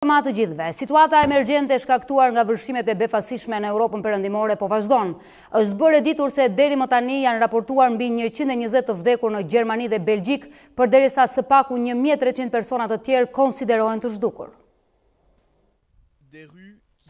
Mbrëma të gjithëve, situata emergjente e shkaktuar nga vërshimet e befasishme në Europën Perëndimore po vazhdon. Është bërë e ditur se deri më tani janë raportuar mbi njëqind e njëzet të vdekur në Gjermani dhe Belgjikë, përderisa së paku një mijë e treqind persona të tjerë konsiderohen të zhdukur.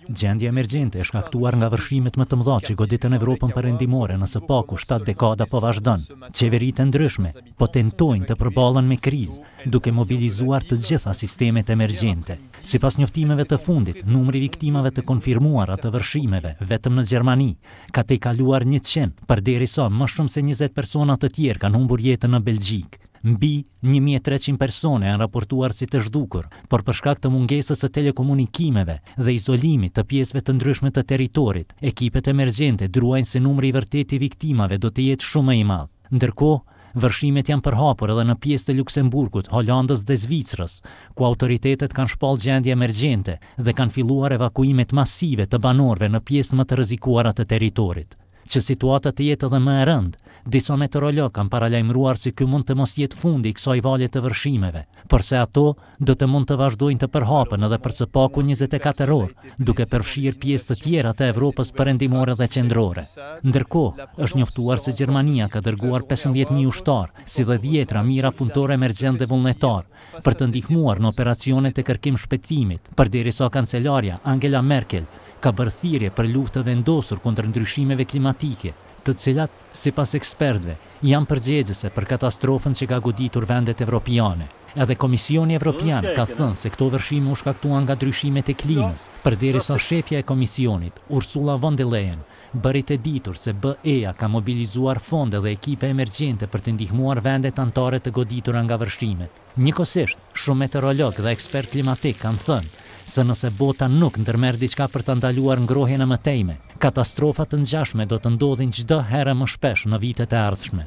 Gjendja emergjente e shkaktuar nga vërshimet më të mëdha që goditën Evropën Perëndimore në së paku shtatë dekada po vazhdon. Qeveritë e ndryshme po tentojnë të përballen me krizë, duke mobilizuar të gjitha sistemet emergjente. Sipas njoftimeve të fundit, numri i viktimave të konfirmuara të vërshimeve vetëm në Gjermani ka tejkaluar njëqind, përderisa më shumë se njëzet persona të tjerë kanë humbur jetën në Belgjikë. Mbi një mijë e treqind persona janë raportuar si të zhdukur, por për shkak të mungesës së telekomunikimeve dhe izolimit të pjesëve të ndryshme të territorit, ekipet emergjente druajnë se numri i vërtetë i viktimave do të jetë shumë më i madh. Ndërkohë, vërshimet janë përhapur edhe në pjesë të Luksemburgut, Holandës dhe Zvicrës, ku autoritetet kanë shpallë gjendje emergjente dhe kanë filluar evakuimet masive të banorëve në pjesë më të rrezikuara të territorit. që situata të jetë edhe më e rëndë. Disa meteorologë kanë paralajmëruar se ky mund të mos jetë fundi i kësaj vale të vërshimeve, por se ato do të mund të vazhdojnë të përhapen edhe për së paku njëzet e katër orë, duke përfshirë pjesë të tjera të Evropës Perëndimore dhe Qendrore. Ndërkohë, është njoftuar se Gjermania ka dërguar pesëmbëdhjetë mijë ushtarë, si dhe dhjetëra mijëra punëtorë emergjentë dhe vullnetarë, për të ndihmuar në operacionet e kërkim-shpëtimit, përderisa kancelarja Angela Merkel ka bërë thirrje për luftë të vendosur kundër ndryshimeve klimatike, të cilat, sipas ekspertëve, janë përgjegjëse për katastrofën që ka goditur vendet evropiane. Edhe Komisioni Evropian ka thënë se këto vërshime u shkaktuan nga ndryshimet e klimës, përderisa shefja e Komisionit, Ursula von der Leyen, Bëri të ditur se BE-ja ka mobilizuar fonde dhe ekipe emergjente për t'i ndihmuar vendet anëtare të goditura nga vërshimet. Njëkohësisht, shumë meteorologë dhe ekspertë klimatikë kanë thënë se nëse bota nuk ndërmerr diçka për ta ndaluar ngrohjen e mëtejme, katastrofa të ngjashme do të ndodhin çdo herë më shpesh në vitet e ardhshme.